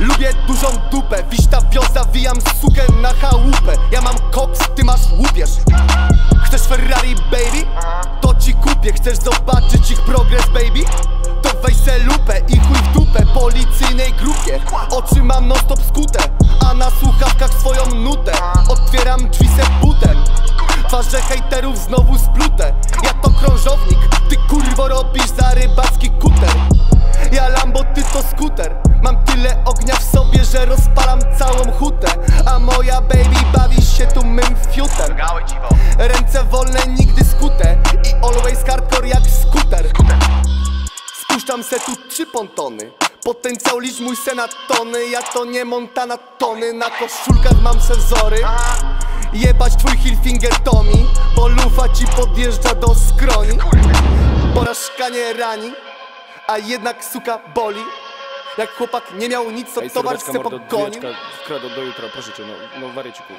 lubię dużą dupę Wiśta wioza, wijam sukę na chałupę. Ja mam koks, ty masz łupież. Chcesz Ferrari, baby? To ci kupię Chcesz zobaczyć ich progres, baby? To weź se lupę i chuj w dupę Policyjnej grupie. Oczy mam non stop skute A na słuchawkach swoją nutę. Otwieram drzwi se butem. Twarze hejterów znowu splute Ja to krążownik Ty kurwo że rozpalam całą hutę A moja baby bawi się tu mym fiutem. Ręce wolne, nigdy skute I always hardcore jak skuter. Spuszczam se tu trzy pontony Potencjał licz mój se na tony Ja to nie Montana tony Na koszulkach mam sensory Jebać twój Hilfinger Tommy Bo lufa ci podjeżdża do skroni. Porażka nie rani A jednak suka boli Jak chłopak nie miał nic, to Ej, towar mordo, pogonił wkradł do jutra, proszę cię, no, no warieciku.